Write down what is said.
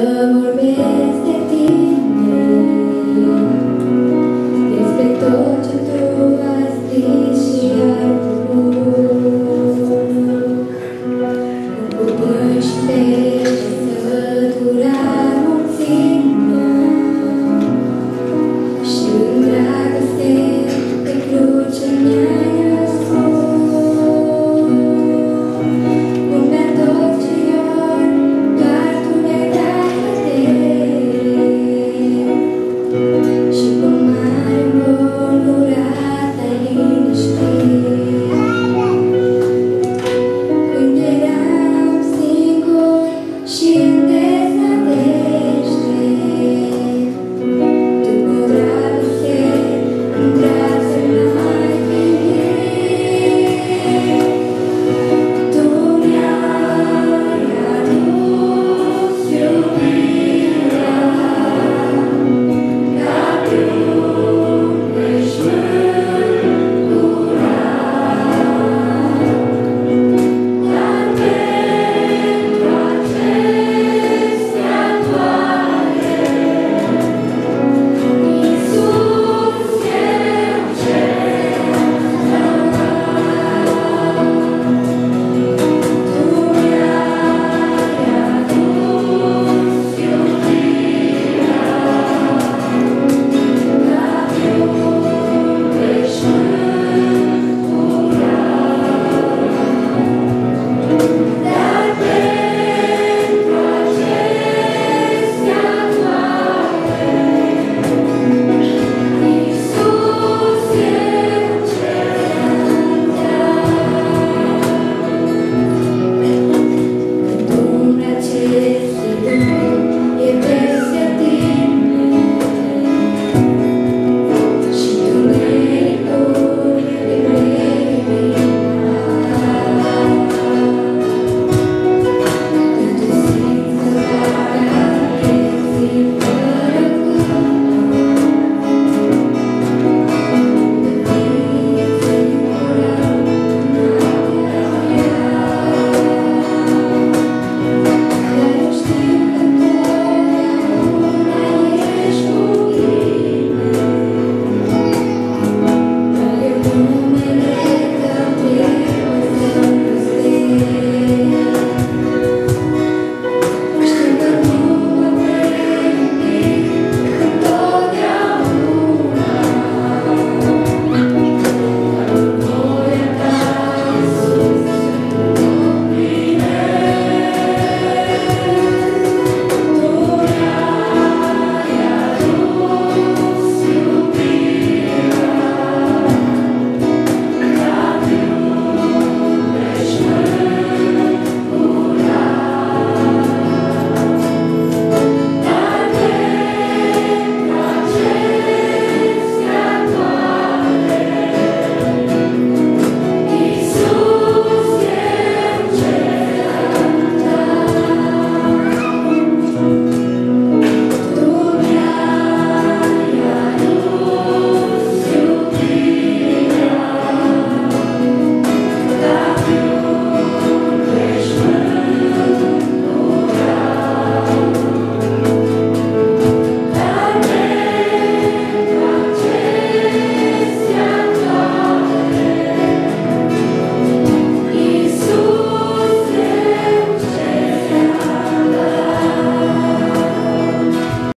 amo